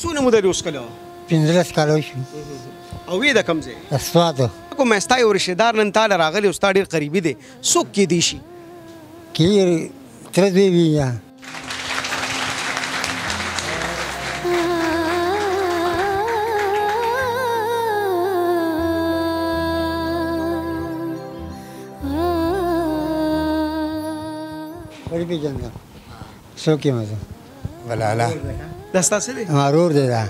څونه موده دې وسکله پنځلس کاله وشو او وې د کوم ځای اسواتو کوم ستا یو رشته دار نن تاله راغلی او ستا ډېر قریبي دی څوک کیدی شي کې تر دې وی یا ورپېژنده څوک یم زه ولاله دا ستا څه دی ما رور دی دا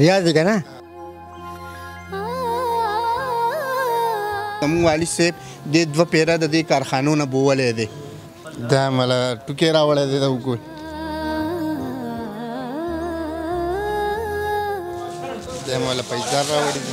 ریاض دی که نه زموږ والي صاحب د دوه پیره د دې کارخانو نه بوولی دی دا مله ټوکی راوړی دی دا وګورئ دا مله پیسدار راوړي دی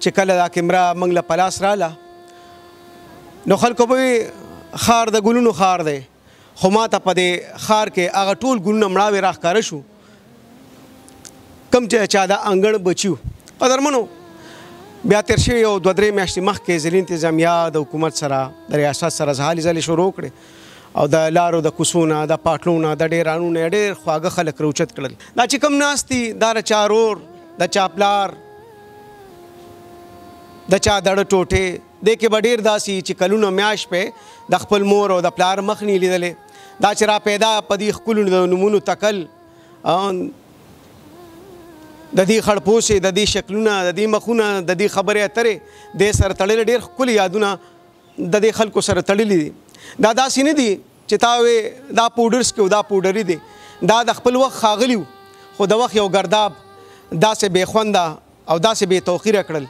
چې کله دا کیمره موږ له پلاس رااله نو خلکو به خار د ګلونو خار دی خو ما ته په دې خار کې هغه ټول ګلونه مړاوي راخکاره شو کم چې چا دا انګړ بچیو قدرمنو بیا تر شوی یو دوه درې میاشتې مخکې ځینې انتظامیه د حکومت سره د ریاست سره ځهالې ځلې شروع کړې او د لارو د کوسونه د پاټلونه د ډیرانونه ډیر خواږه خلک روچت کړل دا چې کم ناشتي دا چارور د چاپلار د چا دړه ټوټې دې کې به ډېر داسې وي چې کلونه میاشت پې د خپل مور او د پلار مخ نه لیدلی دا چې را پیدا په دې ښکلو د نومونو تکل د دې خړپوسې د دې شکلونه د دې مخونه د دې خبرې اترې د سره تړل ډېر ښکلي یادونه د دې خلکو سره تړلي دي دا داسې نه دي چې تا وې دا پوډرسکي او دا پوډري دی دا د خپل وخت ښاغلي وو خو د وخت یو ګرداب داسې بې خونده او داسې بې توقیره کړل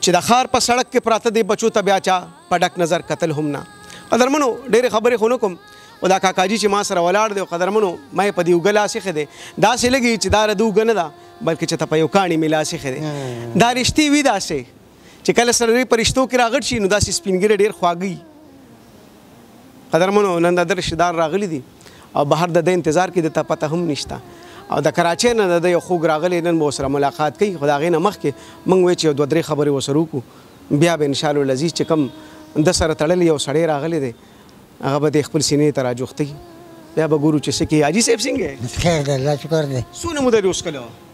چې د خار په سړک کې پراته دی بچو ته بیا چا په ډک نظر قتل هم نه قدرمنو ډېرې خبرې خو نه کوم او دا کاکاجي چې ما سره ولاړ دی او قدرمنو ما په دې وګلا سیخه دی دا سې لګي چې دا ردو غنه ده بلکې چې ته په یو کاڼي ملا سیخه دی دا رښتې وی دا سې چې کله سره په رشتو کې راغټ شي نو داسې سپینګیره ډیر خواږي قدرمنو نن د رشدار راغلي دي او بهر د د انتظار کې د ته پته هم نشته او د کراچۍ نه د یو خوږ راغلی نن به سره ملاقات کوي خو د هغې نه مخکې موږ وایو چې یو دوه درې خبرې ورسره وکړو بیا به انشاءالله العزیز چې کوم د سره تړلی یو سړی راغلی دی هغه به د خپل سینې ته راجوختوي بیا به ګورو چې څه کوي حاجي صاحب څنګه خیر دی الله شکر دی څونه موده دې اوس کله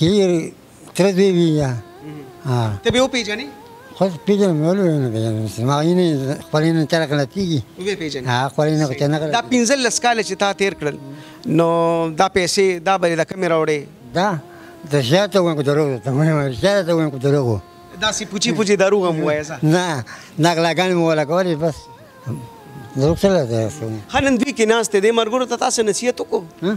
کیر تر دې وی یا ها ته به پیژنې خو پیژنم نو له نه پیژنم چې ما یې نه خپل نه تر کله پیږي وې پیژنې ها خپل نه کته نه دا 15 لس کال چې تا تیر کړل نو دا پیسې دا بلې د کمې راوړې دا د زیاته وو کو درو ته مې زیاته وو کو درو دا سی پوچی پوچی درو هم وایې نه نغلاګان مو ولا کولې بس درو څه لته خنن دوی کې ناس ته دې مرګونو ته تاسو نصیحت وکړو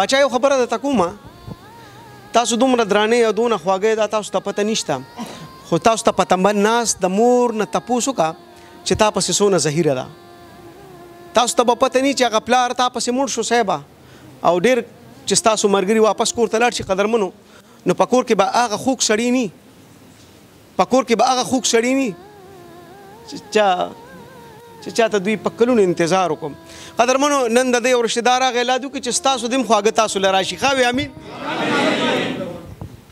باچا یو خبره درته کوم تاسو دومره درانه او دونه خواږه دا تاسو ته پته نشته خو تاسو ته پته باندې ناس د مور نه تپوسو کا چې تا پسې سونه زهیره ده تاسو ته پته نه چې هغه پلار تا پسې مړ شو صاحب او ډیر چې تاسو مرګري واپس کور ته لاړ شي قدرمنو نو پکور کې به هغه خوک سړی نه په کور کې به هغه خوږ سړي وي چې چا چې چاته دوی په کلونو انتظار وکم قدرمنو نن د دې ورشته دار غلادو کې چې تاسو دیم خواږه تاسو لراشي خاوي امين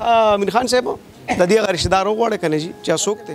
امين خان صاحب د دې غرشته دار وغوړ کنه جی چې څوک ته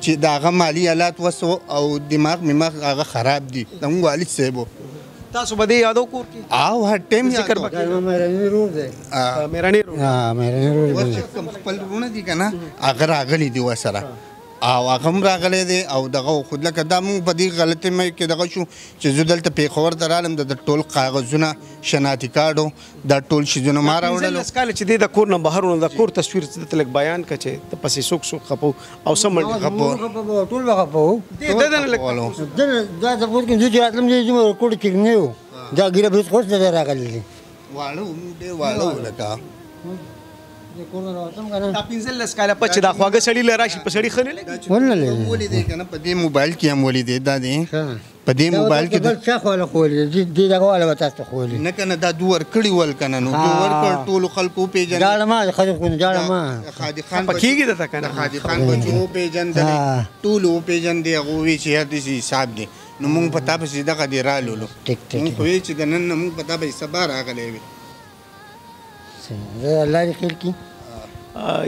چی د هغه مالی حالات وس وو او دماغ مماغ د هغه خراب دی زموږ والد صاحب وو. تاسو به دې یادو کور کې؟ او هر ټیم یادو. ذکر به کېږي. دا مېرنی رور دی. مېرنی رور. ها مېرنی رور دی. اوس کوم خپل رونه دي کنه هغه راغلي دي وسره او هغه هم راغلی دی او دغه خود لکه دا مونږ په دې غلطه مې کې دغه شو چې زه دلته پېښور ته رالم د ټول کاغذونه شناختی کارډ دا ټول شیزونه ما راوړل لس کال چې د کور نه بهر ونه د کور تصویر ته تلک بیان کچې ته پسې سوک سوک خپو او سمل خپو ټول خپو دې د دن لک دا د کور کې چې راتلم دې زموږ کور کې نه یو دا ګیره به خوش نه راغلی دي واړو دې واړو لکه دا پنځل لس کاله پچې دا خواږه سړی لراشي په سړی خنه لګي ونه لګي ولې دې کنه په دې موبایل کې هم ولې دې دا دې په دې موبایل کې بل څه خو له خو دې دې دغه والا وتا ته خو نه کنه دا دوه ور کړی ول کنه نو دوه ور کړ ټول خلکو پیژن دا ما خلک کو دا ما خادي خان پکېږي دا کنه خادي خان بچو پیژن دا ټول او پیژن دی هغه وی چې هر دې حساب دی نو مونږ پتا پسې دغه دی رالو مونږ خو چې د نن مونږ پتا به سبا راغلی وي څنګه الله دې خیر کړي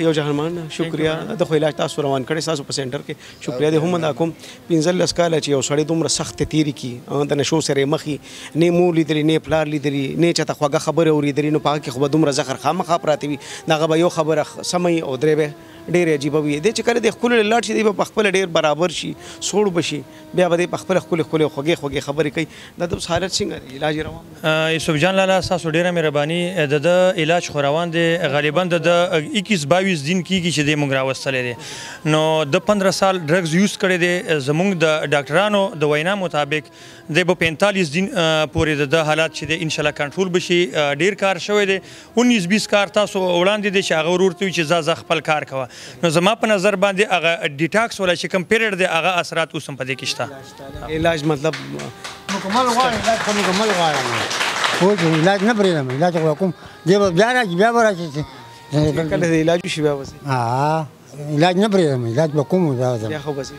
یو جهانمان شکریا د خو علاج تاسو روان کړي تاسو په سنټر کې شکریا دې هم دا کوم پنځل لس کال چې یو سړی دومره سخت تیری کی د نشو سره مخي نه مو لیدلی نه پلار لیدلی نه چاته خوګه خبره اوریدلی نو پاکه خو دومره زخر خامخا پراتی وي دغه به یو خبره سمي او درې به ډېر عجیب وي د چې کله د خپل لاړ شي د په خپل ډېر برابر شي سوړ بشي بیا به دی په خپله ښکلی ښکلی او خوږې خوږې خبرې کوي د ده اوس حالت څنګه دی علاج یې روان ده. یوسف جان لالا ستاسو ډیره مهرباني د ده علاج خو روان دی غالبا د ده اکیس باویس دین کیږي چې دی موږ راوستلی دی نو ده پندره سال ډرګز یوز کړی دی زموږ د ډاکټرانو د وینا مطابق دی به پنتالیس دین پورې د ده حالات چې دی انشاالله کنټرول به شي ډیر کار شوی دی انیس بیس کار تاسو وړاندې دی چې هغه ورور ته وي چې ځه ځه خپل کار کوه نو زما په نظر باندې هغه ډیټاکس ولا چې کوم پیریډ دی هغه اثرات اوس هم په دې کې شته علاج مطلب مکمل غواړم علاج خو مکمل غواړم خو علاج نه پرېږدم علاج خو کوم دی به بیا راځي بیا به راځي چې کله د علاج وشي بیا به ځي علاج نه پرېږدم علاج به کوم بیا به ځم بیا خو به ځي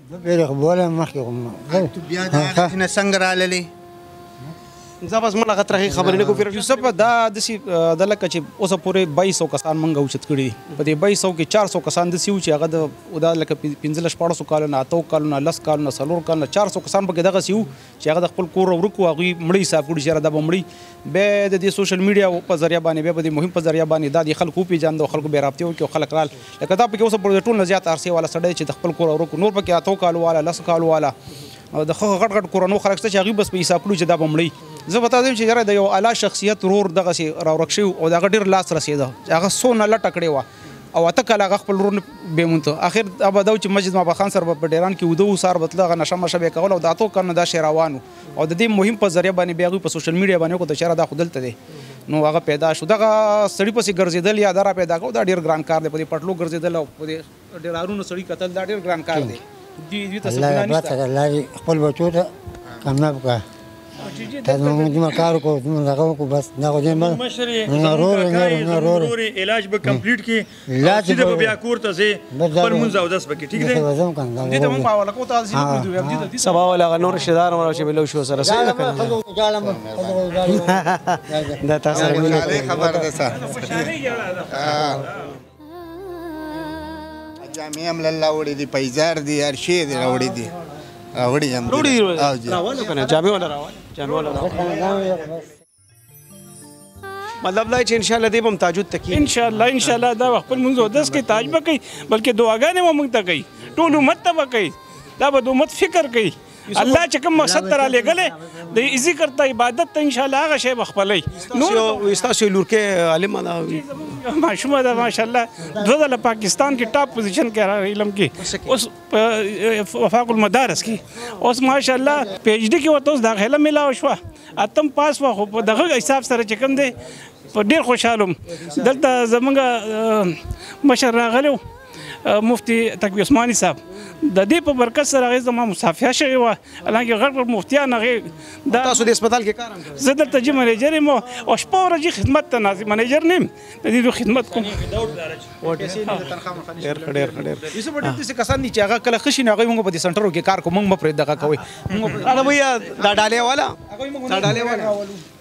زه بیا خو بوله مخکې خو ما ته بیا د هغه ځای نه څنګه راللې زه بس مله غتره هیڅ خبرې نه کوم پیرټ یوسف دا دسی د لکه چې اوسه پورې 2200 کسان منګه اوچت کړي دي په دې 2200 کې 400 کسان د سیو چې هغه د ودا لکه 15 1400 کالو نه اتو کالو نه لس کالو نه سلور کالو نه 400 کسان په دغه سیو چې هغه د خپل کور ورک و هغوی مړی حساب کړي چې دا به مړی بیا د دې سوشل میډیا په ذریعه باندې بیا به د مهم په ذریعه باندې دا د خلکو پیژاند او خلکو به رابطه وکړي او خلک رال لکه دا پکې اوس په ټول نه زیات ارسي والا سړی چې د خپل کور ورک نور پکې اتو کالو والا لس کالو والا او د خو غټ غټ کورونو خلک چې هغه بس په حساب کړي چې دا به مړی زه پتا دیم چې یاره د یو اعلی شخصیت رور دغه سي راورک شي او دا غډیر لاس رسیده هغه سونه لټکړې و او اته کاله هغه خپل ورور به مونته اخر ابا دا چې مسجد مابا خان سره په ډیران کې ودو سار بتل غ نشه مشه به کول او دا تو کنه دا شیروانو او د دې مهم په ذریعہ باندې بیا په سوشل میډیا باندې کو د شهر دا خودلته دي نو هغه پیدا شو دغه سړی پسې ګرځیدل یا درا پیدا کو دا ډیر ګران کار دی په دې پټلو ګرځیدل او په دې ډیرارونو سړی قتل دا ډیر ګران کار دی دی دوی ته سبنا نشته الله خپل بچو ته کامیاب کا ته موږ دومره کار وکړو دومره دغه وکړو بس دا خو دې من نه رور نه رور علاج به کمپلیټ کی علاج به بیا کور ته ځې خپل مونږ او داس بکی ټیک دی دې ته مونږ حواله کوو تاسو دې سبا ولا نور رشتہ دار مرو چې بلو شو سره سره دا تاسو سره خبر ده سره جامې هم لاله وړې دي پیزار دي هر شی دی راوړي دي راوړي هم دي. روړي او جی. راوالو کنه جامې ولا راوال جامې ولا راوال مطلب دا چې ان شاء الله دې بم تاجود تکي ان شاء الله ان شاء الله دا خپل منځ ودس کې تاج به کوي بلکې دعاګانې مو موږ ته کوي ټول امت ته به کوي دا به د امت فکر کوي الله چې کوم مقصد تر لګلې د ذکر ته عبادت ته ان شاء الله هغه شی بخپلې نور استاسو لورکه عالم دا ماشومه دا ماشاء الله دغه له پاکستان کې ټاپ پوزیشن کې راغی علم کې اوس وفاق المدارس کې اوس ماشاء الله پی ایچ ډی کې ورته اوس داخله ملاو شو اتم پاس و خو په دغه حساب سره چې کوم دی په ډیر خوشاله دلته زمونږ مشر راغلو مفتی تقوی عثماني صاحب د دې په برکت سره هغه زما مصافحه شوی و الانګه غړ غړ مفتیان هغه دا تاسو د هسپتال کې کار کوم زه دلته جی منیجر مو او شپه ورځ خدمت ته نازم منیجر نیم د دې خدمت کوم ډیر ډیر ډیر یسو په دې څه کسان دي چې هغه کله خشي نه هغه موږ په دې سنټرو کې کار کوم موږ مفرد دغه کوي موږ دا ډالې والا هغه موږ دا ډالې والا